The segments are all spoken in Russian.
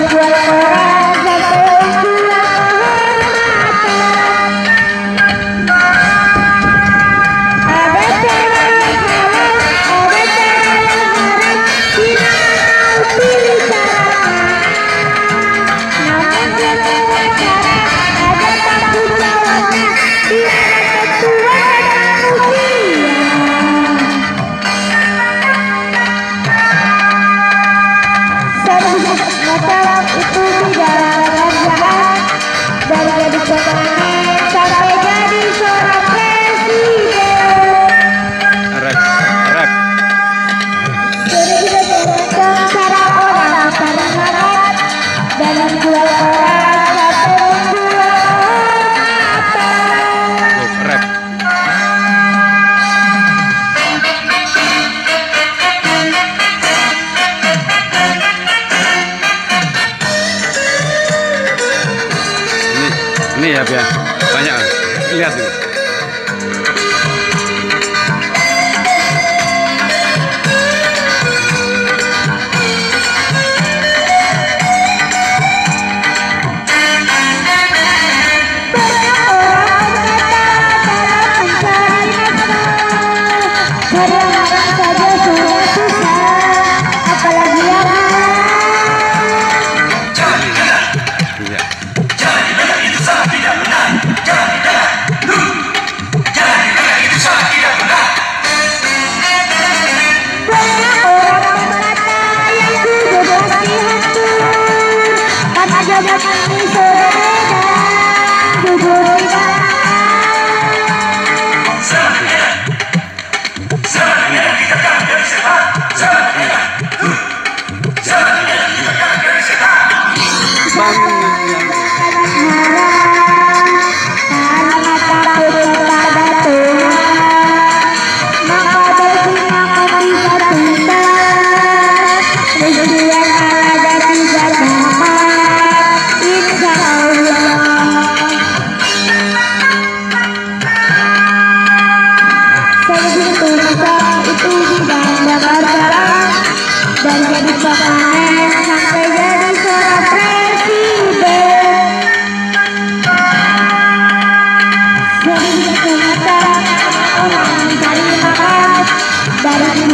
Thank you. я. Понятно. Ляды. Bang.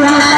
Música